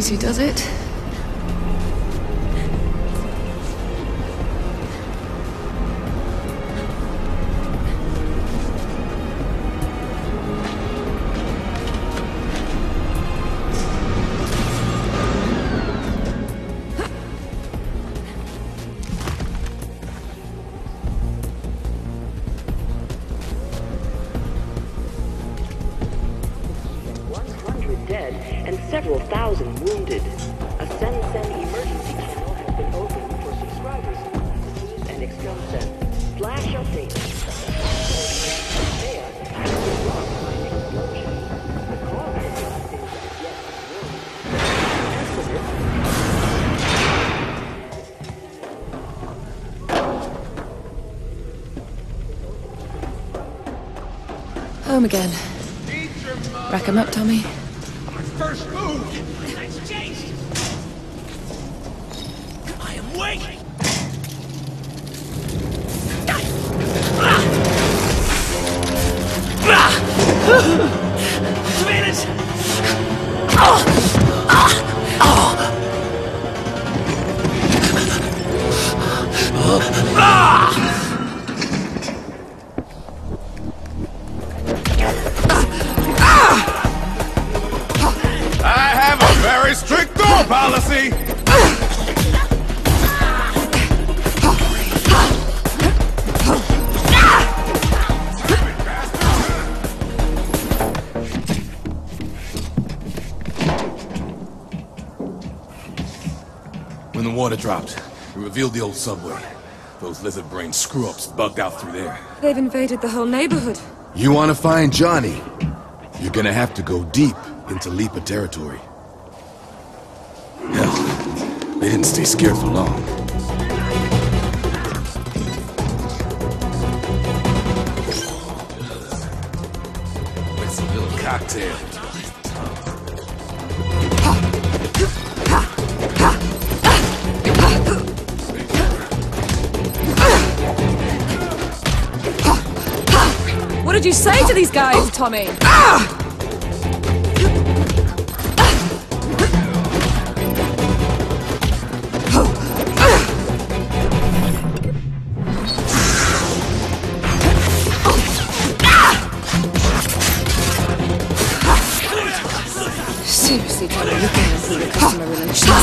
easy, does it? 1,000 wounded. A emergency channel has been opened for subscribers and. Flash update. Home again. Rack 'em up, Tommy. First move! Let's chase! I am waiting! Tomatoes! I When the water dropped, it revealed the old subway. Those lizard brain screw-ups bugged out through there. They've invaded the whole neighborhood. You want to find Johnny? You're gonna have to go deep into Leaper territory. Hell, they didn't stay scared for long. Mix a little cocktail. What did you say to these guys, Tommy? Seriously, Tommy, you can't improve your customer relations.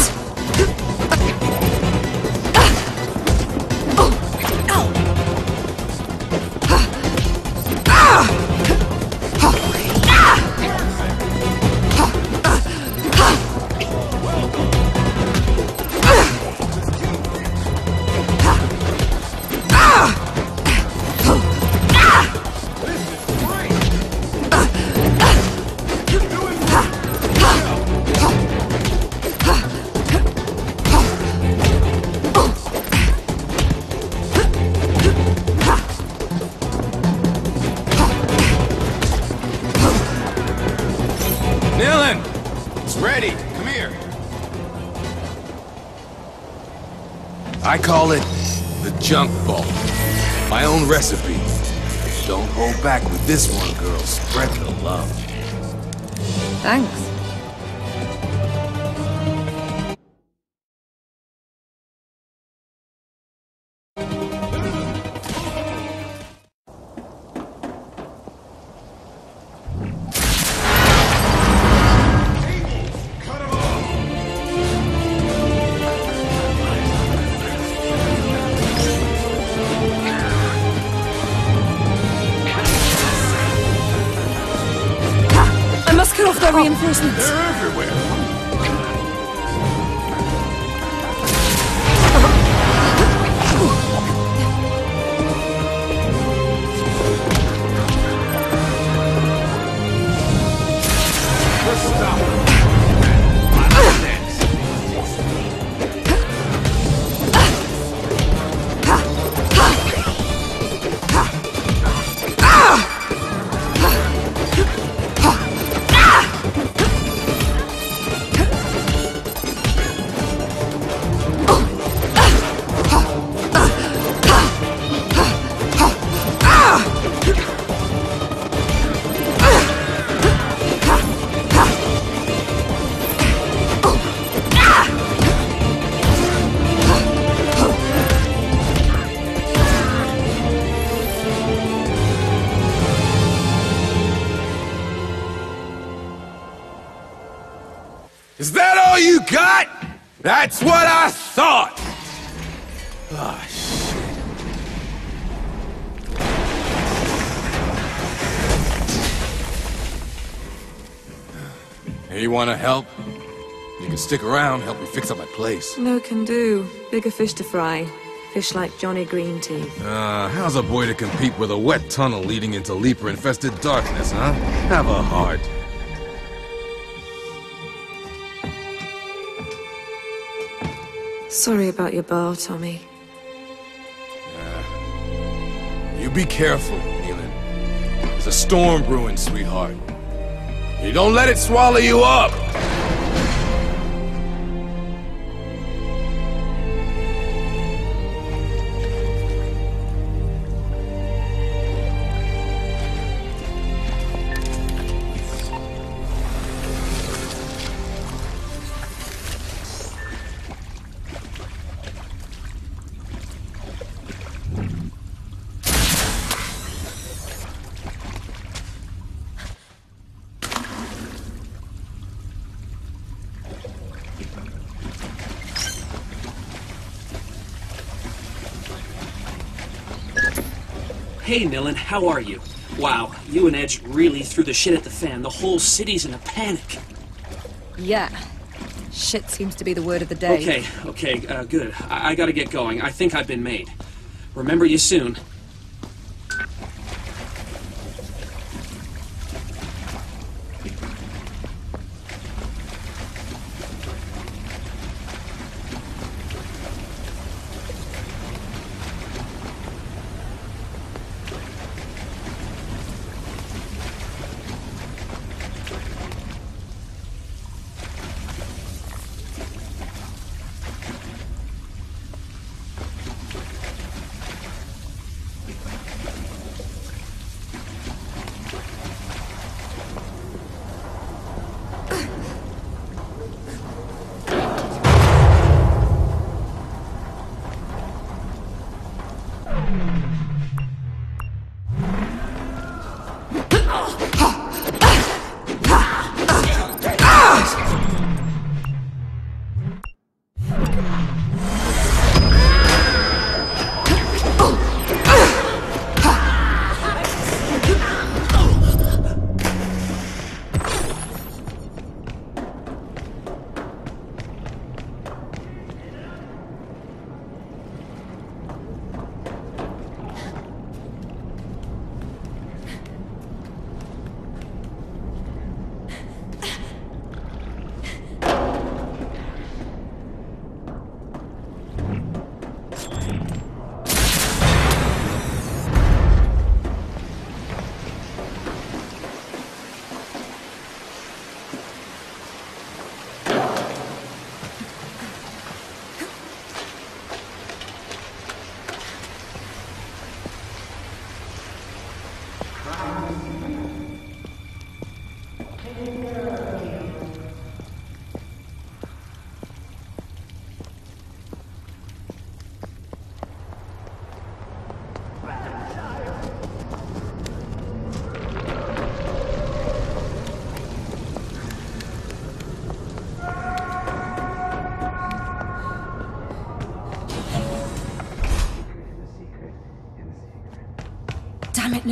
Ready. Come here. I call it the junk ball. My own recipe. Don't hold back with this one, girl. Spread the love. Thanks. Reinforcements. They're everywhere. All you got? That's what I thought! Ah, shit. Hey, you wanna help? You can stick around, help me fix up my place. No can do. Bigger fish to fry. Fish like Johnny Greenteeth. Uh, how's a boy to compete with a wet tunnel leading into Leaper-infested darkness, huh? Have a heart. Sorry about your bar, Tommy. You be careful, Nilin. There's a storm brewing, sweetheart. You don't let it swallow you up! Hey, Nilin, how are you? Wow, you and Edge really threw the shit at the fan. The whole city's in a panic. Yeah. Shit seems to be the word of the day. Okay, okay, uh, good. I-, I gotta get going. I think I've been made. Remember you soon.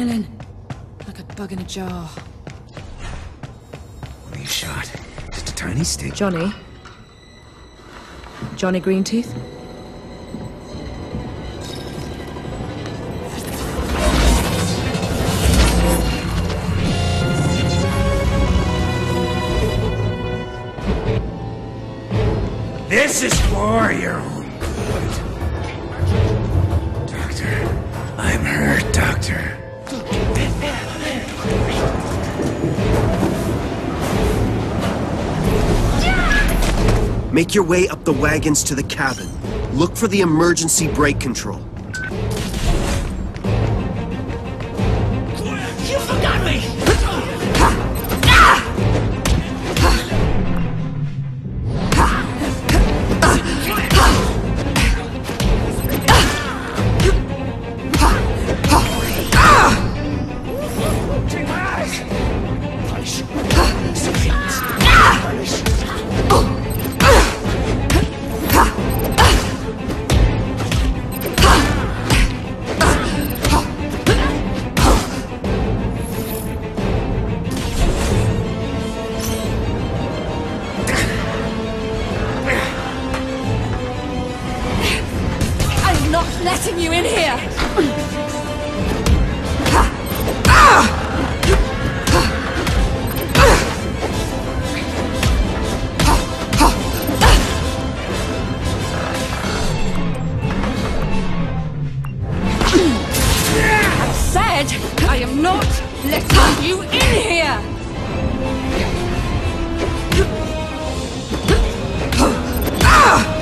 Nilin. Like a bug in a jar. What are you shot? Just a tiny stick? Johnny? Johnny Greenteeth? This is for your Make your way up the wagons to the cabin. Look for the emergency brake control. you in here! said I am not letting you in here! Ah!